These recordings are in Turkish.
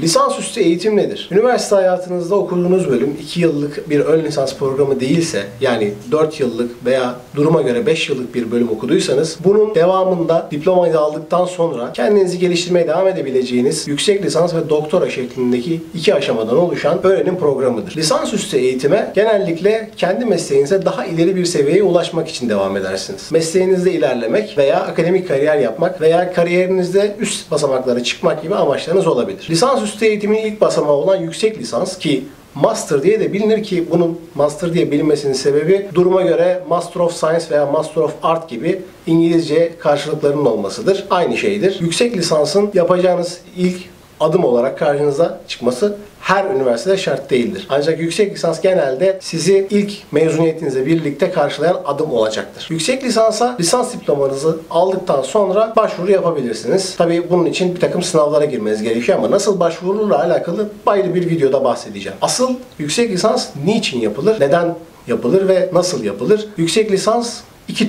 Lisansüstü eğitim nedir? Üniversite hayatınızda okuduğunuz bölüm 2 yıllık bir ön lisans programı değilse yani 4 yıllık veya duruma göre 5 yıllık bir bölüm okuduysanız bunun devamında diplomayı aldıktan sonra kendinizi geliştirmeye devam edebileceğiniz yüksek lisans ve doktora şeklindeki iki aşamadan oluşan öğrenim programıdır. Lisansüstü eğitime genellikle kendi mesleğinize daha ileri bir seviyeye ulaşmak için devam edersiniz. Mesleğinizde ilerlemek veya akademik kariyer yapmak veya kariyerinizde üst basamaklara çıkmak gibi amaçlarınız olabilir. Lisansüstü eğitimin ilk basamağı olan yüksek lisans ki Master diye de bilinir ki bunun Master diye bilinmesinin sebebi duruma göre Master of Science veya Master of Art gibi İngilizce karşılıklarının olmasıdır. Aynı şeydir. Yüksek lisansın yapacağınız ilk adım olarak karşınıza çıkması her üniversitede şart değildir. Ancak yüksek lisans genelde sizi ilk mezuniyetinizle birlikte karşılayan adım olacaktır. Yüksek lisansa lisans diplomanızı aldıktan sonra başvuru yapabilirsiniz. Tabii bunun için bir takım sınavlara girmeniz gerekiyor ama nasıl başvurulurla alakalı ayrı bir videoda bahsedeceğim. Asıl yüksek lisans niçin yapılır, neden yapılır ve nasıl yapılır? Yüksek lisans iki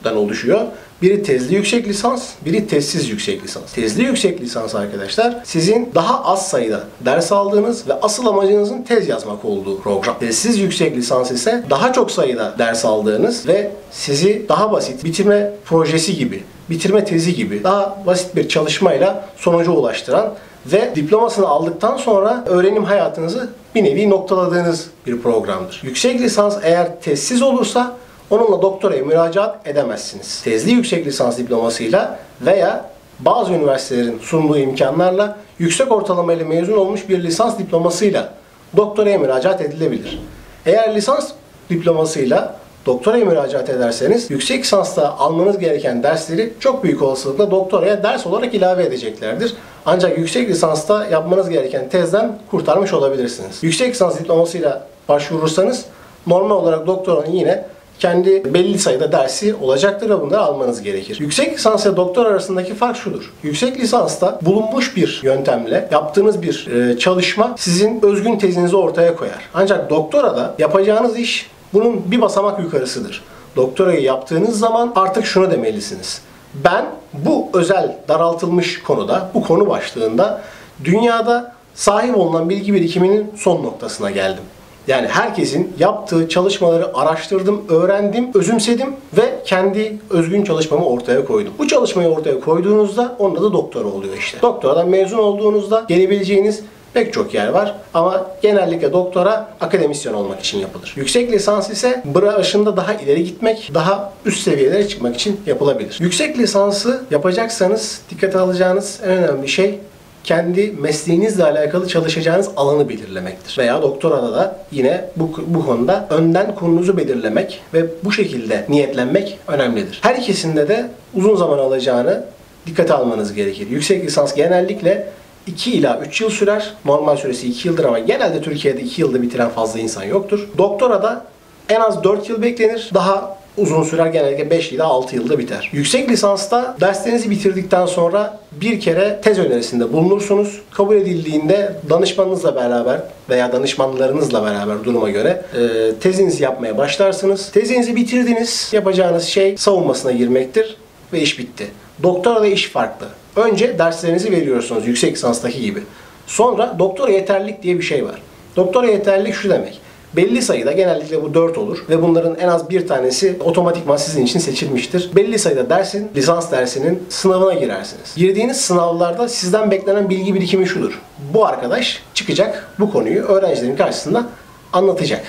türden oluşuyor. Biri tezli yüksek lisans, biri tezsiz yüksek lisans. Tezli yüksek lisans arkadaşlar sizin daha az sayıda ders aldığınız ve asıl amacınızın tez yazmak olduğu program. Tezsiz yüksek lisans ise daha çok sayıda ders aldığınız ve sizi daha basit bitirme projesi gibi, bitirme tezi gibi daha basit bir çalışmayla sonuca ulaştıran ve diplomasını aldıktan sonra öğrenim hayatınızı bir nevi noktaladığınız bir programdır. Yüksek lisans eğer tezsiz olursa onunla doktoraya müracaat edemezsiniz. Tezli yüksek lisans diplomasıyla veya bazı üniversitelerin sunduğu imkanlarla yüksek ortalamayla mezun olmuş bir lisans diplomasıyla doktoraya müracaat edilebilir. Eğer lisans diplomasıyla doktoraya müracaat ederseniz yüksek lisansta almanız gereken dersleri çok büyük olasılıkla doktoraya ders olarak ilave edeceklerdir. Ancak yüksek lisansta yapmanız gereken tezden kurtarmış olabilirsiniz. Yüksek lisans diplomasıyla başvurursanız normal olarak doktoranın yine kendi belli sayıda dersi olacaktır ve bunları almanız gerekir. Yüksek lisans ile doktor arasındaki fark şudur. Yüksek lisansta bulunmuş bir yöntemle yaptığınız bir e, çalışma sizin özgün tezinizi ortaya koyar. Ancak doktorada yapacağınız iş bunun bir basamak yukarısıdır. Doktorayı yaptığınız zaman artık şunu demelisiniz. Ben bu özel daraltılmış konuda, bu konu başlığında dünyada sahip olunan bilgi birikiminin son noktasına geldim. Yani herkesin yaptığı çalışmaları araştırdım, öğrendim, özümsedim ve kendi özgün çalışmamı ortaya koydum. Bu çalışmayı ortaya koyduğunuzda onun adı doktora oluyor işte. Doktoradan mezun olduğunuzda gelebileceğiniz pek çok yer var ama genellikle doktora akademisyen olmak için yapılır. Yüksek lisans ise branşında daha ileri gitmek, daha üst seviyelere çıkmak için yapılabilir. Yüksek lisansı yapacaksanız dikkate alacağınız en önemli şey kendi mesleğinizle alakalı çalışacağınız alanı belirlemektir. Veya doktorada da yine bu, bu konuda önden konunuzu belirlemek ve bu şekilde niyetlenmek önemlidir. Her ikisinde de uzun zaman alacağını dikkate almanız gerekir. Yüksek lisans genellikle 2 ila 3 yıl sürer. Normal süresi 2 yıldır ama genelde Türkiye'de 2 yılda bitiren fazla insan yoktur. Doktora da en az 4 yıl beklenir. Daha uzun sürer genellikle 5 ila 6 yılda biter. Yüksek lisansta derslerinizi bitirdikten sonra bir kere tez önerisinde bulunursunuz. Kabul edildiğinde danışmanınızla beraber veya danışmanlarınızla beraber duruma göre e, tezinizi yapmaya başlarsınız. Tezinizi bitirdiniz. Yapacağınız şey savunmasına girmektir ve iş bitti. Doktora da iş farklı. Önce derslerinizi veriyorsunuz yüksek lisanstaki gibi. Sonra doktora yeterlilik diye bir şey var. Doktora yeterlilik şu demek belli sayıda genellikle bu 4 olur ve bunların en az bir tanesi otomatikman sizin için seçilmiştir. Belli sayıda dersin, lisans dersinin sınavına girersiniz. Girdiğiniz sınavlarda sizden beklenen bilgi birikimi şudur. Bu arkadaş çıkacak bu konuyu öğrencilerin karşısında anlatacak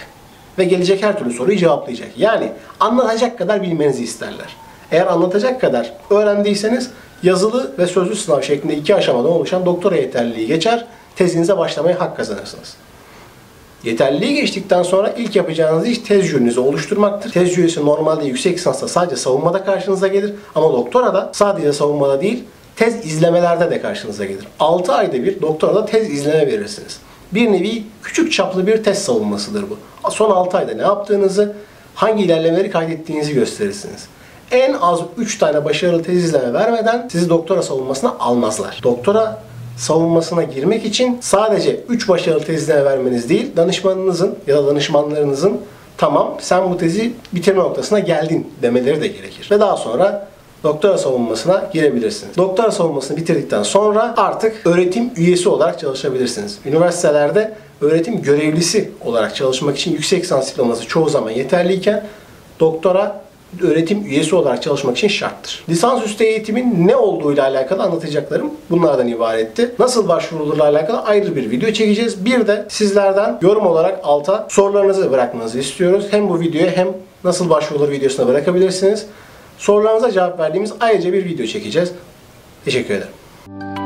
ve gelecek her türlü soruyu cevaplayacak. Yani anlatacak kadar bilmenizi isterler. Eğer anlatacak kadar öğrendiyseniz yazılı ve sözlü sınav şeklinde iki aşamadan oluşan doktora yeterliliği geçer, tezinize başlamaya hak kazanırsınız. Yeterliliği geçtikten sonra ilk yapacağınız iş tez jürinizi oluşturmaktır. Tez jürisi normalde yüksek lisansta sadece savunmada karşınıza gelir ama doktora da sadece savunmada değil tez izlemelerde de karşınıza gelir. 6 ayda bir doktorada tez izleme verirsiniz. Bir nevi küçük çaplı bir test savunmasıdır bu. Son 6 ayda ne yaptığınızı, hangi ilerlemeleri kaydettiğinizi gösterirsiniz. En az 3 tane başarılı tez izleme vermeden sizi doktora savunmasına almazlar. Doktora savunmasına girmek için sadece 3 başarılı tezine vermeniz değil, danışmanınızın ya da danışmanlarınızın tamam sen bu tezi bitirme noktasına geldin demeleri de gerekir. Ve daha sonra doktora savunmasına girebilirsiniz. Doktora savunmasını bitirdikten sonra artık öğretim üyesi olarak çalışabilirsiniz. Üniversitelerde öğretim görevlisi olarak çalışmak için yüksek lisans diploması çoğu zaman yeterliyken doktora öğretim üyesi olarak çalışmak için şarttır. Lisansüstü eğitimin ne olduğuyla alakalı anlatacaklarım bunlardan ibaretti. Nasıl başvurulurla alakalı ayrı bir video çekeceğiz. Bir de sizlerden yorum olarak alta sorularınızı bırakmanızı istiyoruz. Hem bu videoya hem nasıl başvurulur videosuna bırakabilirsiniz. Sorularınıza cevap verdiğimiz ayrıca bir video çekeceğiz. Teşekkür ederim.